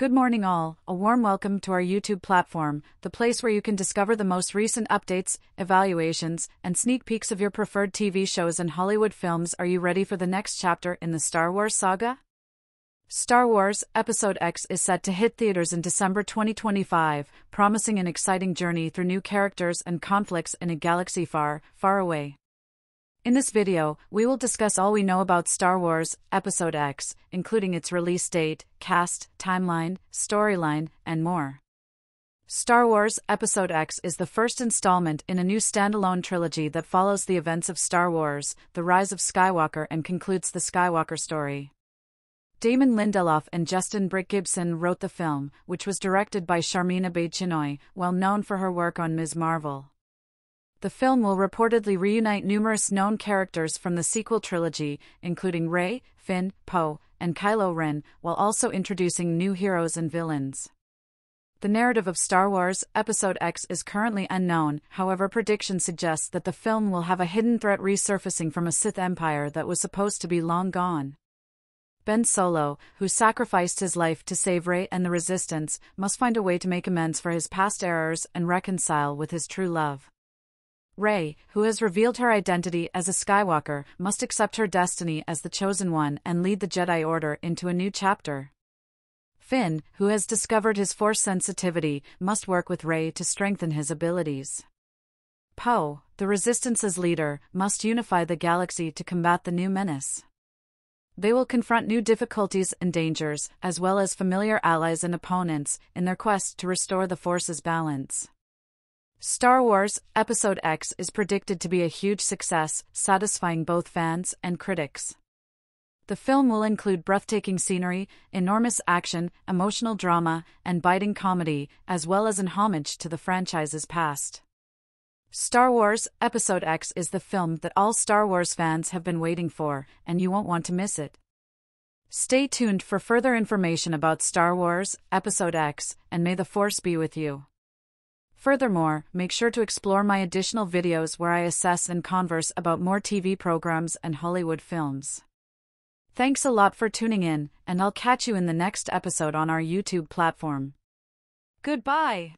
Good morning, all. A warm welcome to our YouTube platform, the place where you can discover the most recent updates, evaluations, and sneak peeks of your preferred TV shows and Hollywood films. Are you ready for the next chapter in the Star Wars saga? Star Wars Episode X is set to hit theaters in December 2025, promising an exciting journey through new characters and conflicts in a galaxy far, far away. In this video, we will discuss all we know about Star Wars Episode X, including its release date, cast, timeline, storyline, and more. Star Wars Episode X is the first installment in a new standalone trilogy that follows the events of Star Wars The Rise of Skywalker and concludes the Skywalker story. Damon Lindelof and Justin Britt-Gibson wrote the film, which was directed by Sharmeen Obaid-Chinoy, well known for her work on Ms. Marvel. The film will reportedly reunite numerous known characters from the sequel trilogy, including Rey, Finn, Poe, and Kylo Ren, while also introducing new heroes and villains. The narrative of Star Wars Episode X is currently unknown, however, prediction suggests that the film will have a hidden threat resurfacing from a Sith empire that was supposed to be long gone. Ben Solo, who sacrificed his life to save Rey and the Resistance, must find a way to make amends for his past errors and reconcile with his true love. Rey, who has revealed her identity as a Skywalker, must accept her destiny as the Chosen One and lead the Jedi Order into a new chapter. Finn, who has discovered his Force sensitivity, must work with Rey to strengthen his abilities. Poe, the Resistance's leader, must unify the galaxy to combat the new menace. They will confront new difficulties and dangers, as well as familiar allies and opponents, in their quest to restore the Force's balance. Star Wars Episode X is predicted to be a huge success, satisfying both fans and critics. The film will include breathtaking scenery, enormous action, emotional drama, and biting comedy, as well as an homage to the franchise's past. Star Wars Episode X is the film that all Star Wars fans have been waiting for, and you won't want to miss it. Stay tuned for further information about Star Wars Episode X, and may the Force be with you. Furthermore, make sure to explore my additional videos where I assess and converse about more TV programs and Hollywood films. Thanks a lot for tuning in, and I'll catch you in the next episode on our YouTube platform. Goodbye.